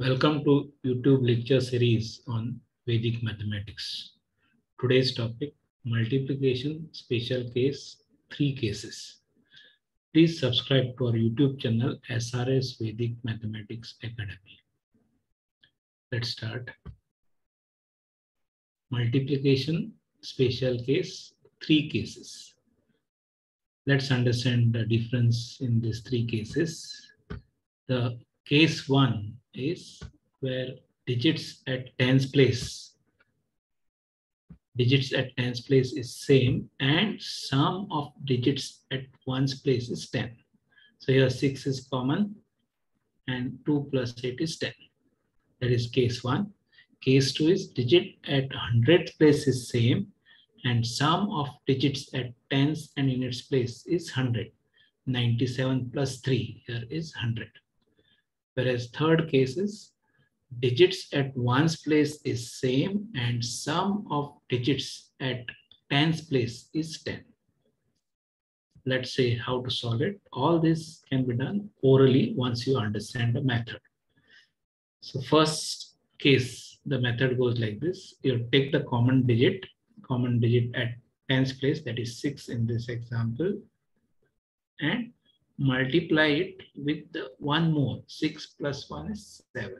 Welcome to YouTube lecture series on Vedic mathematics. Today's topic, multiplication, special case, three cases. Please subscribe to our YouTube channel, SRS Vedic Mathematics Academy. Let's start. Multiplication, special case, three cases. Let's understand the difference in these three cases. The case one is where digits at tens place. Digits at tens place is same and sum of digits at ones place is 10 so here 6 is common and 2 plus 8 is 10 that is case 1 case 2 is digit at hundredth place is same and sum of digits at tens and units place is 100 97 plus 3 here is 100 Whereas third case is digits at ones place is same and sum of digits at tens place is 10. Let's say how to solve it. All this can be done orally once you understand the method. So first case, the method goes like this. You take the common digit, common digit at tens place, that is 6 in this example, and multiply it with the one more. 6 plus 1 is 7.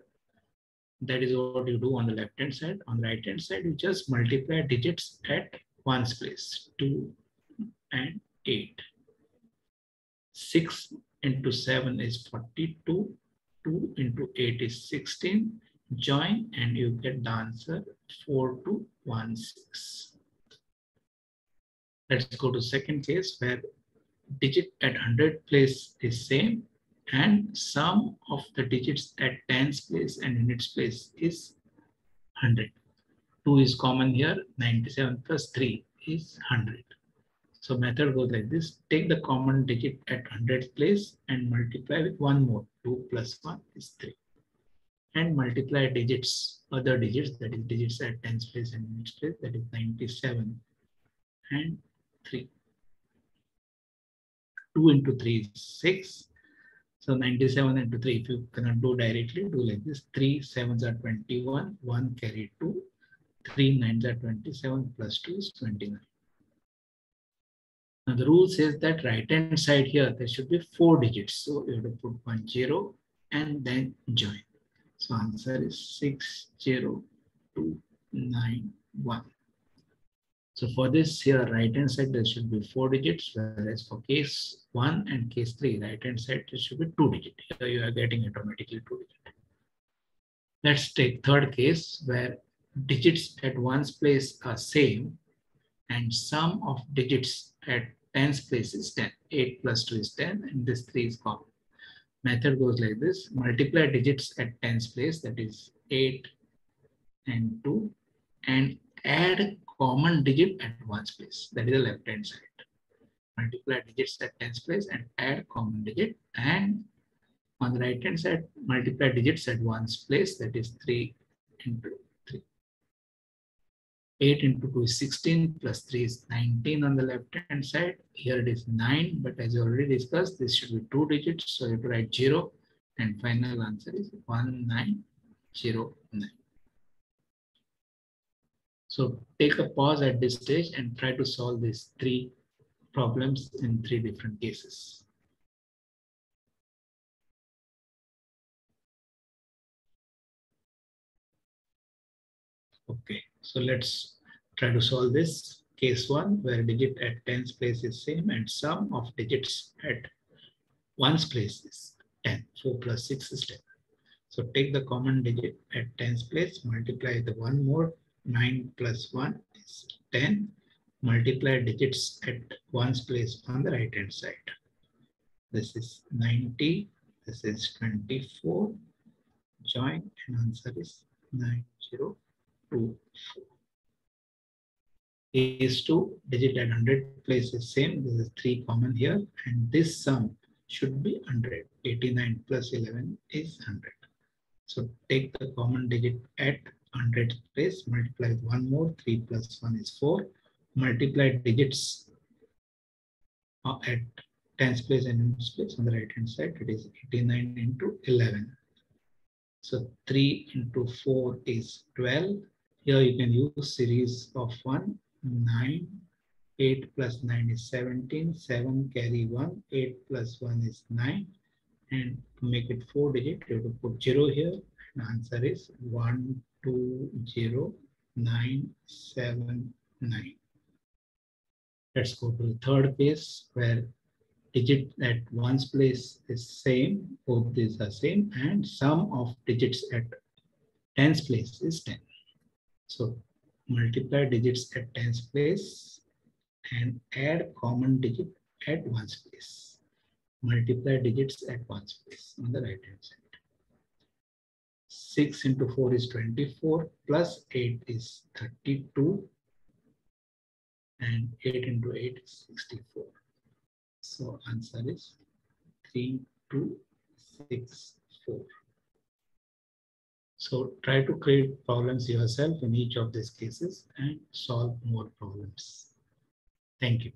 That is what you do on the left hand side. On the right hand side, you just multiply digits at ones place 2 and 8. 6 into 7 is 42. 2 into 8 is 16. Join and you get the answer 4 to 1 6. Let's go to second case where digit at 100 place is same and sum of the digits at tens place and units place is 100. 2 is common here, 97 plus 3 is 100. So method goes like this, take the common digit at 100 place and multiply with one more, 2 plus 1 is 3. And multiply digits, other digits, that is digits at tens place and units place, that is 97 and 3. 2 into 3 is 6. So 97 into 3, if you cannot do directly, do like this. 3 7s are 21, 1 carry 2, 3 9s are 27, plus 2 is 29. Now the rule says that right hand side here, there should be 4 digits. So you have to put 1 0 and then join. So answer is 6 0 2 9 1. So for this here, right hand side, there should be four digits, whereas for case one and case three, right hand side, there should be two digits. Here you are getting automatically two digits. Let's take third case where digits at one's place are same and sum of digits at tens place is 10. 8 plus 2 is 10 and this 3 is common. Method goes like this. Multiply digits at tens place, that is 8 and 2 and add common digit at ones place. That is the left hand side. Multiply digits at tens place and add common digit. And on the right hand side, multiply digits at ones place. That is 3 into 3. 8 into 2 is 16 plus 3 is 19 on the left hand side. Here it is 9, but as already discussed, this should be two digits. So you have to write 0 and final answer is 1909. So take a pause at this stage and try to solve these three problems in three different cases. Okay, so let's try to solve this. Case one, where digit at tens place is same and sum of digits at ones place is 10. 4 plus 6 is 10. So take the common digit at tens place, multiply the one more 9 plus 1 is 10. Multiply digits at one's place on the right hand side. This is 90. This is 24. Join and answer is 9024. These two digit at 100 place is same. This is 3 common here. And this sum should be 100. 89 plus 11 is 100. So take the common digit at 100 place, multiply one more, 3 plus 1 is 4. Multiply digits at tens place and units place on the right hand side, it is 89 into 11. So 3 into 4 is 12. Here you can use series of 1, 9, 8 plus 9 is 17, 7 carry 1, 8 plus 1 is 9. And to make it 4 digit, you have to put 0 here. And answer is 1, 2, 0, 9, 7, 9. Let's go to the third case where digit at ones place is same, both these are same, and sum of digits at tens place is 10. So multiply digits at tens place and add common digit at ones place. Multiply digits at ones place on the right hand side. 6 into 4 is 24 plus 8 is 32 and 8 into 8 is 64. So answer is 3264. So try to create problems yourself in each of these cases and solve more problems. Thank you.